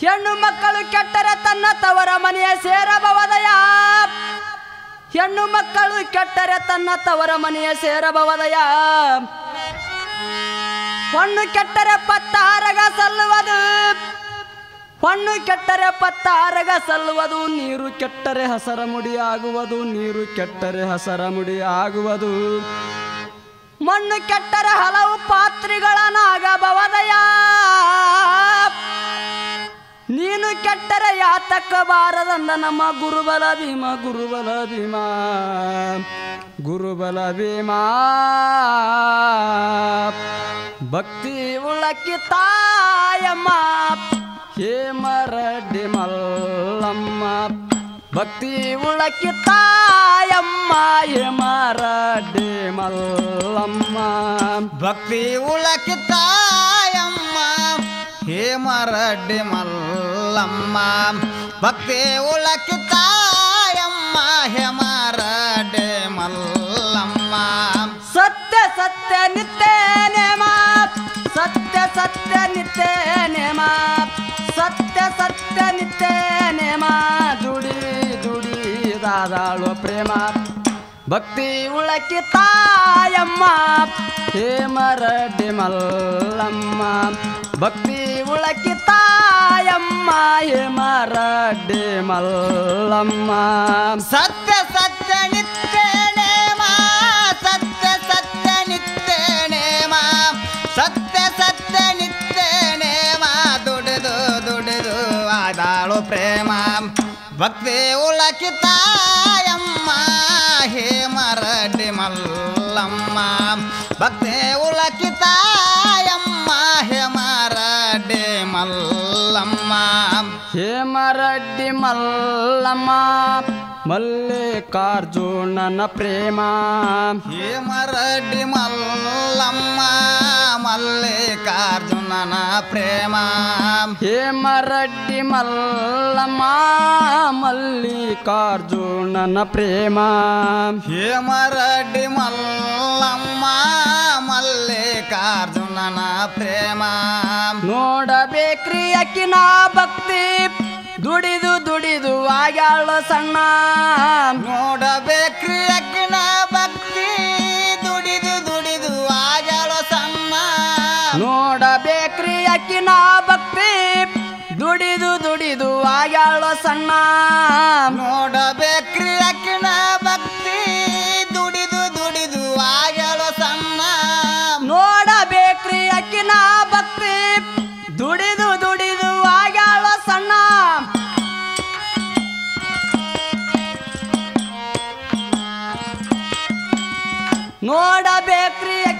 ಹೆಣ್ಣು ಮಕ್ಕಳು ಕೆಟ್ಟರೆ ತನ್ನ ತವರ ಮನೆಯ ಸೇರಬಹುದಯ ಹೆಣ್ಣು ಮಕ್ಕಳು ಕೆಟ್ಟರೆ ತನ್ನ ತವರ ಮನೆಯ ಸೇರಬಹುದಯ ಹೊಣ್ಣು ಕೆಟ್ಟರೆ ಪತ್ತಾರಗ ಸಲ್ಲುವುದು. ಹೊಣ್ಣು ಕೆಟ್ಟರೆ ಪತ್ತಾರಗ ಸಲ್ಲುವುದು. ನೀರು ಕೆಟ್ಟರೆ ಹಸರ ಮುಡಿಯಾಗುವುದು. ನೀರು ಕೆಟ್ಟರೆ ಹಸರ ಮುಡಿಯಾಗುವುದು. ಮಣ್ಣು ಕೆಟ್ಟರೆ ಹಲವು ಪಾತ್ರಿಗಳನ್ನಾಗಬಹುದಯ ಕೆಟ್ಟರೆ ಯಾತಕ್ಕ ಬಾರದಂದ ನಮ್ಮ ಗುರುಬಲ ಭೀಮ ಗುರುಬಲ ಭೀಮ ಗುರುಬಲ ಭೀಮ ಭಕ್ತಿ ಉಳಕ್ಕಿ ತಾಯಮ್ಮ ಹೇಮರಡ್ಡಿ ಮಲ್ಲಮ್ಮ ಭಕ್ತಿ ಉಳಕ್ಕಿ ತಾಯಮ್ಮ ಹೇಮರಡ್ಡಿ ಮಲ್ಲಮ್ಮ ಭಕ್ತಿ ಉಳಕಿ ತಾಯಮ್ಮ ಹೇಮರಡ್ಡಿ ಮಲ್ಲಮ್ಮ ಭಕ್ತಿ ಉಳಕಿ ತಾಯಮ್ಮ ಹೇಮರ ಮಲ್ಲಮ್ಮ. ಸತ್ಯ ಸತ್ಯ ನಿತ್ಯ ನೇಮ ಸತ್ಯ ಸತ್ಯ ನಿತ್ಯ ನೇಮ ಸತ್ಯ ಸತ್ಯ ನಿತ್ಯ ನೇಮ ದುಡಿ ದಾದಾಳುವ ಪ್ರೇಮ. ಭಕ್ತಿ ಉಳಕಿ ತಾಯಮ್ಮ ಹೇಮರ ಮಲ್ಲಮ್ಮ. ಭಕ್ತಿ ಉಳಕಿ ತಾಯಮ್ಮ ಹೇಮರಡ್ಡಿ ಮಲ್ಲಮ್ಮ ಸತ್ಯ ಸತ್ಯ ನಿತ್ಯ ನೇಮ ಸತ್ಯ ಸತ್ಯ ನಿತ್ಯ ನೇಮ ಸತ್ಯ ಸತ್ಯ ನಿತ್ಯ ನೇಮ ದುಡಿದು ದುಡಿದು ಆದಾಳು ಪ್ರೇಮ ಭಕ್ತಿ ಉಳಕಿ ತಾಯಮ್ಮ ಹೇಮರಡ್ಡಿ ಮಲ್ಲಮ್ಮ ಭಕ್ತಿ ಉಳಕಿ ತಾಯಮ್ಮ ಹೇಮರಡ್ಡಿ ಮಲ್ಲಮ್ಮ ಹೇಮರಡ್ಡಿ ಮಲ್ಲಮ್ಮ ಮಲ್ಲಿಕಾರ್ಜುನನ ಪ್ರೇಮ ಹೇಮರಡ್ಡಿ ಮಲ್ಲಮ್ಮ ಮಲ್ಲಿಕಾರ್ಜುನನ ಪ್ರೇಮ ಹೇಮರಡ್ಡಿ ಮಲ್ಲಮ್ಮ ಮಲ್ಲಿಕಾರ್ಜುನನ ಪ್ರೇಮ ಹೇಮರಡ್ಡಿ ಮಲ್ಲಮ್ಮ ಮಲ್ಲಿಕಾರ್ಜುನನ ಪ್ರೇಮ ನೋಡಬೇಕ್ರಿ ಅಕ್ಕಿನ ಭಕ್ತಿ. ದುಡಿದು ದುಡಿದು ಆಗ್ಯಾಳ ಸಣ್ಣ. ನೋಡಬೇಕ್ರಿ ಅಕ್ಕಿನ ಭಕ್ತಿ. ದುಡಿದು ದುಡಿದು ಆಗ್ಯಾಳ ಸಣ್ಣ. ನೋಡಬೇಕ್ರಿ ಅಕ್ಕಿನ ಭಕ್ತಿ. ದುಡಿದು ದುಡಿದು ಆಗ್ಯಾಳ ಸಣ್ಣ. ನೋಡಬೇಕ್ರಿ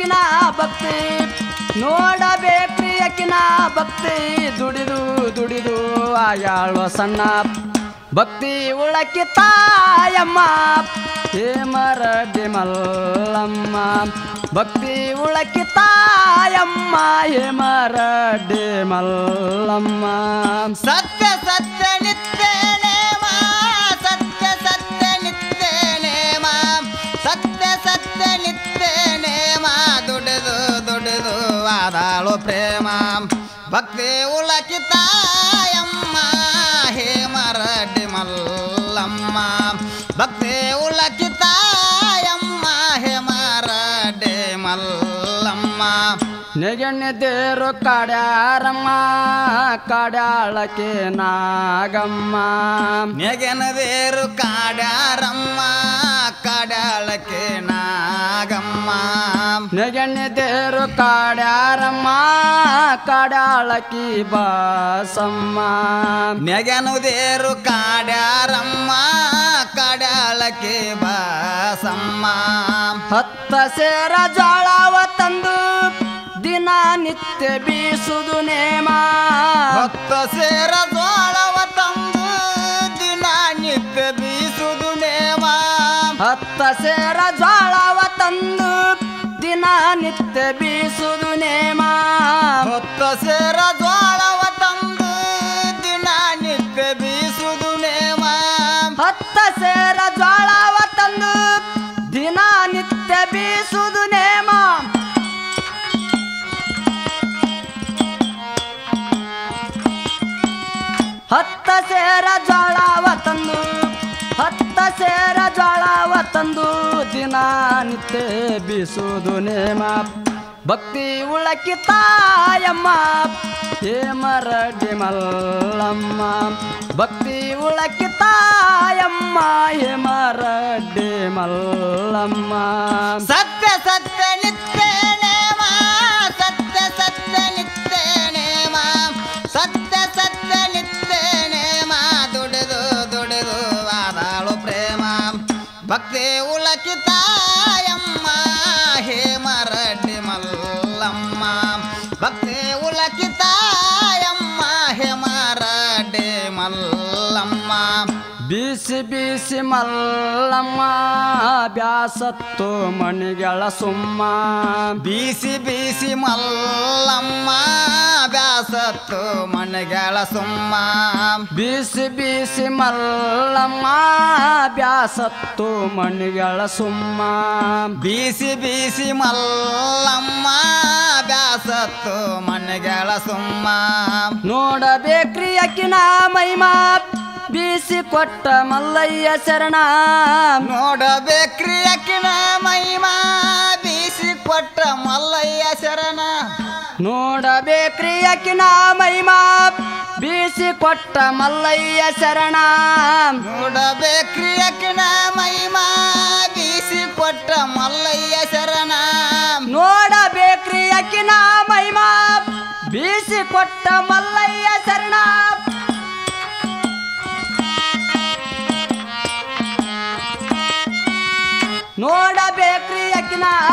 ಅಕ್ಕಿನ ಭಕ್ತಿ. ನೋಡಬೇಕ್ರಿ ಅಕ್ಕಿನ ಭಕ್ತಿ. ದುಡಿದು ದುಡಿದು ಆಯಾಳುವ ಸಣ್ಣ. ಭಕ್ತಿ ಉಳಕಿ ತಾಯಮ್ಮ. ಹೇಮರಡ್ಡಿ ಮಲ್ಲಮ್ಮ ಭಕ್ತಿ ಉಳಕಿ ತಾಯಮ್ಮ. ಹೇಮರಡ್ಡಿ ಮಲ್ಲಮ್ಮ ಸತ್ಯ ಆದಾಳು ಪ್ರೇಮ. ಭಕ್ತಿ ಉಳಕಿತಾಯಮ್ಮ ಹೇ ಹೇಮರಡ್ಡಿ ಮಲ್ಲಮ್ಮ. ಭಕ್ತಿ ಉಳಕಿತಾಯಮ್ಮ ಹೇ ಹೇಮರಡ್ಡಿ ಮಲ್ಲಮ್ಮ. ನೆಗೆಣ್ಣೆದೇರು ಕಾಡ್ಯಾರಮ್ಮ. ಕಾಡ್ಯಾಳಕೆ ನಾಗಮ್ಮ. ನೆಗೆನದೇರು ಕಾಡ್ಯಾರಮ್ಮ. ಕಾಡ್ಯಾಳಕೆ ನಾಗಮ್ಮ. ನೆಗೆಣ್ಣೆದೇರು ಕಾಡ್ಯಾರಮ್ಮ ಕಾಡಾಳಕಿ ಬಾಸಮ್ಮ. ನೆಗೆನುದೇರು ಕಾಡ್ಯಾರಮ್ಮ ಕಾಡಾಳಕಿ ಬಾಸಮ್ಮ. ಹತ್ತ ಸೇರ ಜೋಳವ ತಂದು ದಿನ ನಿತ್ಯ ಬೀಸುದು ನೇಮ. ಹತ್ತ ಸೇರ ನಿತ್ಯ ಬೀಸುದು ನೇಮ. ಹೊತ್ತ ಸೇರ ಜ್ವಾಳವ ತಂದು ದಿನ ನಿತ್ಯ ಬೀಸುದು ನೇಮ. ಹತ್ತ ಸೇರ ಜ್ವಾಳವ ತಂದು ದಿನ ನಿತ್ಯ ಬೀಸುದು ನೇಮ. ಹತ್ತ ಸೇರ ಜ್ವಾಳವ ತಂದು ಹತ್ತ ಸೇರ ಜ್ವಾಳವ ತಂದು ದಿನ ನಿತ್ಯ ಬೀಸುದು ನೇಮ. ಭಕ್ತಿ ಉಳಕಿ ತಾಯಮ್ಮ ಹೇಮರಡಿ ಮಲ್ಲಮ್ಮ. ಭಕ್ತಿ ಉಳಕಿ ತಾಯಮ್ಮ ಹೇಮರಡಿ ಮಲ್ಲಮ್ಮ. ಸತ್ಯ ಸತ್ಯ ಭಕ್ತಿ ಹೇ ಹೇಮರಡ್ಡಿ ಮಲ್ಲಮ್ಮ. ಭಕ್ತಿ ಬಿಸಿ ಮಲ್ಲಮ್ಮ ಬ್ಯಾಸತ್ತು ಮಣಿಗಳ ಸುಮ್ಮ. ಬೀಸಿ ಬೀಸಿ ಮಲ್ಲಮ್ಮ ಬ್ಯಾಸತ್ತು ಮಣಿಗಳ ಸುಮ್ಮ. ಬಿಸಿ ಬಿಸಿ ಮಲ್ಲಮ್ಮ ಬ್ಯಾಸತ್ತು ಮಣಿಗಳ ಸುಮ್ಮ. ಬೀಸಿ ಬೀಸಿ ಮಲ್ಲಮ್ಮ ಬ್ಯಾಸತ್ತು ಮಣಿಗಳ ಸುಮ್ಮ. ನೋಡಬೇಕ್ರಿ ಅಕ್ಕಿನ ಮೈಮಾ ಬೀಸಿ ಕೊಟ್ಟ ಮಲ್ಲಯ್ಯ ಶರಣ. ನೋಡಬೇಕ್ರಿ ಅಕ್ಕಿನ ಮಹಿಮಾ ಬೀಸಿ ಕೊಟ್ಟ ಮಲ್ಲಯ್ಯ ಶರಣ. ನೋಡಬೇಕ್ರಿ ಅಕ್ಕಿನ ಮಹಿಮಾ ಬೀಸಿ ಕೊಟ್ಟ ಮಲ್ಲಯ್ಯ ಶರಣ. ನೋಡಬೇಕ್ರಿ ಅಕ್ಕಿನ ಮಹಿಮಾ ಬೀಸಿ ಕೊಟ್ಟ ಮಲ್ಲಯ್ಯ ಶರಣ. ನೋಡಬೇಕ್ರಿ ಅಕ್ಕಿನ ಮಹಿಮಾ ಬೀಸಿ ಕೊಟ್ಟ ಮಲ್ಲಯ್ಯ ಶರಣ.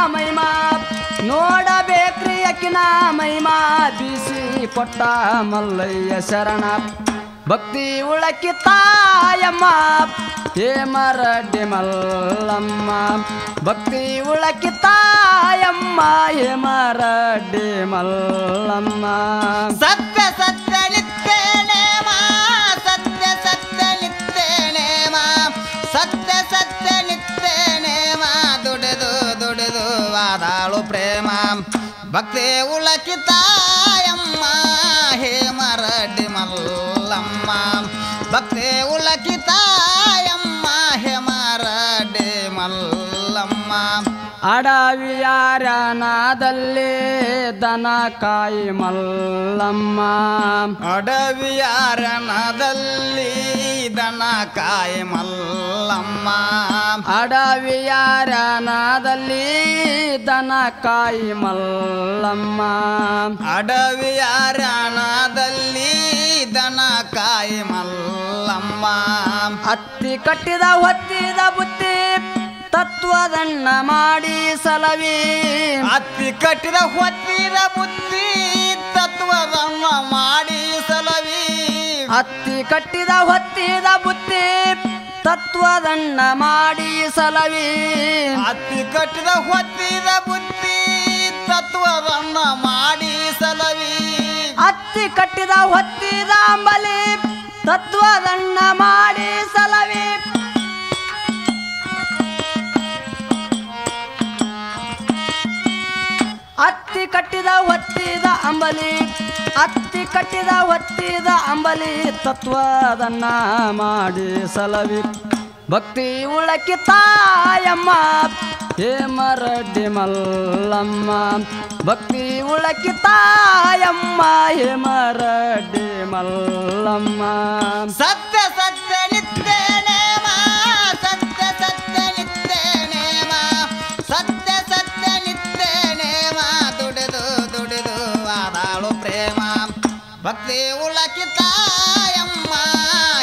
ಮೈಮಾ ನೋಡಬೇಕ್ರಿ ಅಕ್ಕಿನ ಮೈಮಾ ಬೀಸಿ ಕೊಟ್ಟ ಮಲ್ಲಯ್ಯ ಶರಣ ಭಕ್ತಿ ಉಳಕಿ ತಾಯಮ್ಮ ಹೇಮರಡ್ಡಿ ಮಲ್ಲಮ್ಮ ಭಕ್ತಿ ಉಳಕಿ ತಾಯಮ್ಮ ಹೇಮರಡ್ಡಿ ಮಲ್ಲಮ್ಮ ಸತ್ಯ ಸತ್ಯ ಭಕ್ತಿ ಉಳಕಿತಾಯಮ್ಮ ಹೇ ಮಲ್ಲಮ್ಮ ಅಡವಿಯಾರನದಲ್ಲಿ ದನ ಕಾಯಿ ಮಲ್ಲಮ್ಮ. ಅಡವಿಯಾರಣದಲ್ಲಿ ದನ ಕಾಯಿ ಮಲ್ಲಮ್ಮ. ಅಡವಿಯಾರನಾದಲ್ಲಿ ದನ ಕಾಯಿ ಮಲ್ಲಮ್ಮ. ಅಡವಿಯಾರಣದಲ್ಲಿ ದನ ಕಾಯಿ ಮಲ್ಲಮ್ಮ. ಹತ್ತಿ ಕಟ್ಟಿದ ಹೊತ್ತಿದ ಬುತ್ತಿ ತತ್ವದಣ್ಣ ಮಾಡಿ ಸಲವಿ. ಅತ್ತಿ ಕಟ್ಟಿದ ಹೊತ್ತಿದ ಬುದ್ಧಿ ತತ್ವದನ್ನ ಮಾಡಿ ಸಲವಿ. ಅತ್ತಿ ಕಟ್ಟಿದ ಹೊತ್ತಿದ ಬುತ್ತಿ ತತ್ವದಣ್ಣ ಮಾಡಿ ಸಲವಿ. ಅತ್ತಿ ಕಟ್ಟಿದ ಹೊತ್ತಿದ ಬುದ್ಧಿ ತತ್ವದನ್ನ ಮಾಡಿ ಸಲವಿ. ಅತ್ತಿ ಕಟ್ಟಿದ ಹೊತ್ತಿದ ಅಂಬಲಿ ತತ್ವದಣ್ಣ ಕಟ್ಟಿದ ಅಂಬಲಿ, ಅತ್ತಿ ಕಟ್ಟಿದ ಒತ್ತಿದ ಅಂಬಲಿ, ತತ್ವದನ್ನ ಮಾಡಿ ಸಲವಿ. ಭಕ್ತಿ ಉಳಕಿ ತಾಯಮ್ಮ ಹೇಮರಡ್ಡಿ ಮಲ್ಲಮ್ಮ. ಭಕ್ತಿ ಉಳಕಿ ತಾಯಮ್ಮ ಹೇಮರಡ್ಡಿ ಮಲ್ಲಮ್ಮ. ಸತ್ಯ ಸತ್ಯ ನಿತ್ಯ ಭಕ್ತಿ ಉಳಕಿತಾಯಮ್ಮ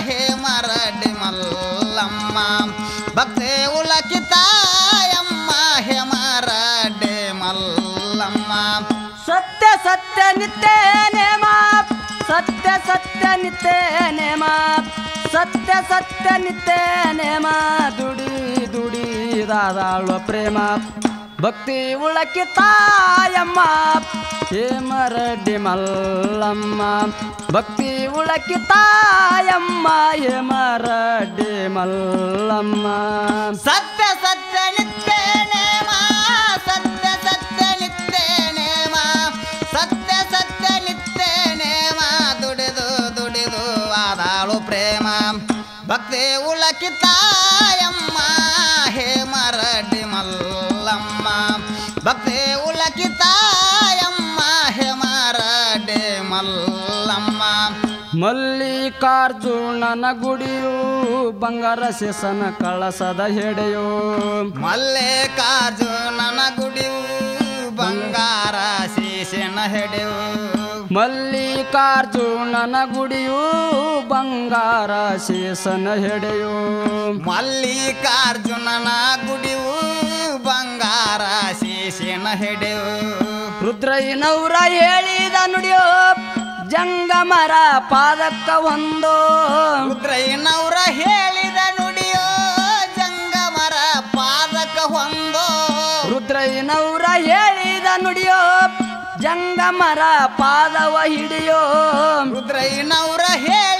ಹೇ ಮರಡಿ ಮಲ್ಲಮ್ಮ. ಭಕ್ತಿ ಉಳಕಿತಾಯಮ್ಮ ಹೇ ಮರಡಿ ಮಲ್ಲಮ್ಮ. ಸತ್ಯ ಸತ್ಯ ನಿತ್ಯ ನೇಮ ಸತ್ಯ ಸತ್ಯ ನಿತ್ಯ ನೇಮ ಸತ್ಯ ಸತ್ಯ ನಿತ್ಯ ನೇಮ ದುಡಿ ದುಡಿ ದಾದಾಳು ಪ್ರೇಮ. ಭಕ್ತಿ ಉಳಕಿ ತಾಯಮ್ಮ ಹೇಮರಡ್ಡಿ ಮಲ್ಲಮ್ಮ ಭಕ್ತಿ ಉಳಕಿ ತಾಯಮ್ಮ ಹೇಮರಡ್ಡಿ ಮಲ್ಲಮ್ಮ ಸತ್ಯ ಸತ್ಯ ನಿತ್ಯ ನೇಮ ಸತ್ಯ ಸತ್ಯ ನಿತ್ಯ ನೇಮ ಸತ್ಯ ಸತ್ಯ ನಿತ್ಯ ನೇಮ ದುಡಿದು ದುಡಿದು ಆದಾಳು ಪ್ರೇಮ ಭಕ್ತಿ ಉಳಕಿ ತಾಯಮ್ಮ ಹೇ ಮರಡಿ ಮಲ್ಲಮ್ಮ ಮಲ್ಲಿಕಾರ್ಜುನನ ಗುಡಿಯು ಬಂಗಾರ ಶಿಸನ ಕಳಸದ ಹೆಡೆಯೋ. ಮಲ್ಲಿಕಾರ್ಜುನನ ಗುಡಿಯು ಬಂಗಾರ ಶಿಸನ ಹೆಡೆವು ಮಲ್ಲಿಕಾರ್ಜುನನ ಗುಡಿಯು ಬಂಗಾರ ಶಿಸನ ಹೆಡೆಯೋ. ಮಲ್ಲಿಕಾರ್ಜುನನ ಗುಡಿಯು ಬಂಗಾರ ಶಿಸನ ಹೆಡೆವು ರುದ್ರಯ್ಯನವ್ರ ಹೇಳಿದ ನುಡಿಯೋ ಜಂಗಮರ ಪಾದಕ್ಕ ಒಂದು. ರುದ್ರಯ್ಯನವರ ಹೇಳಿದ ನುಡಿಯೋ ಜಂಗಮರ ಪಾದಕ ಹೊಂದೋ ರುದ್ರಯ್ಯನವರ ಹೇಳಿದ ನುಡಿಯೋ ಜಂಗಮರ ಪಾದವ ಹಿಡಿಯೋ. ರುದ್ರಯ್ಯನವರ ಹೇಳಿದ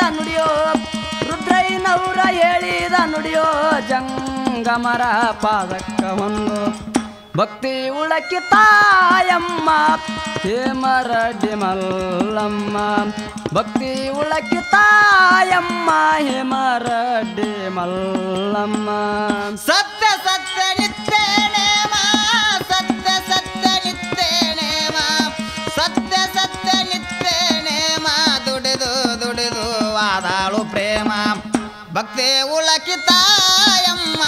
ಹೇಳಿದ ನುಡಿಯೋ, ರುದ್ರಯ್ಯನವ್ರ ಹೇಳಿದ ನುಡಿಯೋ, ಜಂಗಮರ ಪಾದಕ್ಕ ಒಂದು ಭಕ್ತಿ ಉಳಕಿ ತಾಯಮ್ಮ ಹೇಮರಡ್ಡಿ ಮಲ್ಲಮ್ಮ ಭಕ್ತಿ ಉಳಕಿ ತಾಯಮ್ಮ ಹೇಮರಡ್ಡಿ ಮಲ್ಲಮ್ಮ ಸತ್ಯ ಸತ್ಯ ನಿತ್ಯ ಭಕ್ತಿ ಉಳಕಿ ತಾಯಮ್ಮ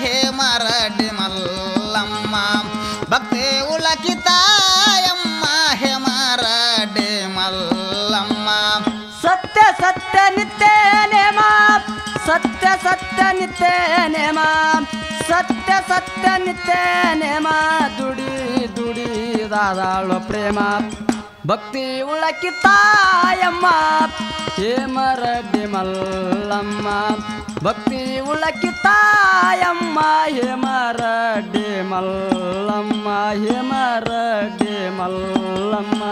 ಹೇ ಮರಡಿ ಮಲ್ಲಮ್ಮ. ಭಕ್ತಿ ಉಳಕಿ ತಾಯಮ್ಮ ಹೇ ಮರಡಿ ಮಲ್ಲಮ್ಮ. ಸತ್ಯ ಸತ್ಯ ನಿತ್ಯನೆ ನೇಮ ಸತ್ಯ ಸತ್ಯ ನಿತ್ಯನೆ ನೇಮ ಸತ್ಯ ಸತ್ಯ ನಿತ್ಯನೆ ನೇಮ ದುಡಿ ದುಡಿದಾದಾಳು ಪ್ರೇಮ. ಭಕ್ತಿ ಉಳಕಿ ತಾಯಮ್ಮ ಹೇಮರಡ್ಡಿ ಮಲ್ಲಮ್ಮ. ಭಕ್ತಿ ಉಳಕಿ ತಾಯಮ್ಮ ಹೇಮರಡ್ಡಿ ಮಲ್ಲಮ್ಮ ಹೇಮರಡ್ಡಿ ಮಲ್ಲಮ್ಮ.